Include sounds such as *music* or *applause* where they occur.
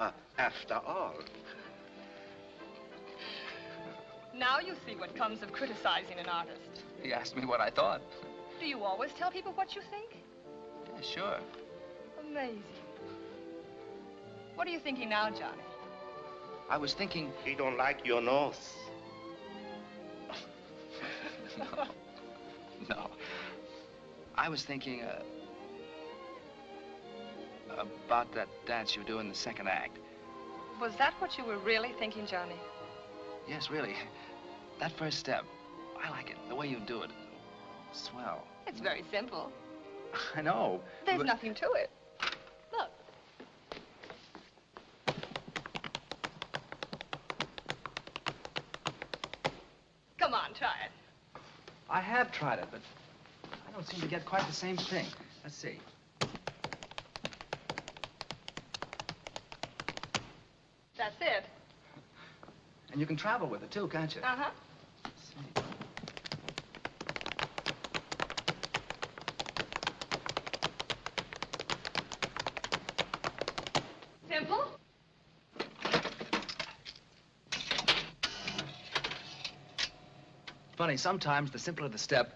Uh, *laughs* after all. Now you see what comes of criticizing an artist. He asked me what I thought. Do you always tell people what you think? Yeah, sure. Amazing. What are you thinking now, Johnny? I was thinking... He don't like your nose. *laughs* no. No. I was thinking, uh, about that dance you do in the second act. Was that what you were really thinking, Johnny? Yes, really. That first step, I like it, the way you do it. Swell. It's very simple. *laughs* I know. There's but... nothing to it. Look. Come on, try it. I have tried it, but I don't seem to get quite the same thing. Let's see. That's it. And you can travel with it, too, can't you? Uh-huh. Simple? Funny, sometimes the simpler the step,